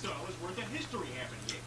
dollars worth of history happened here.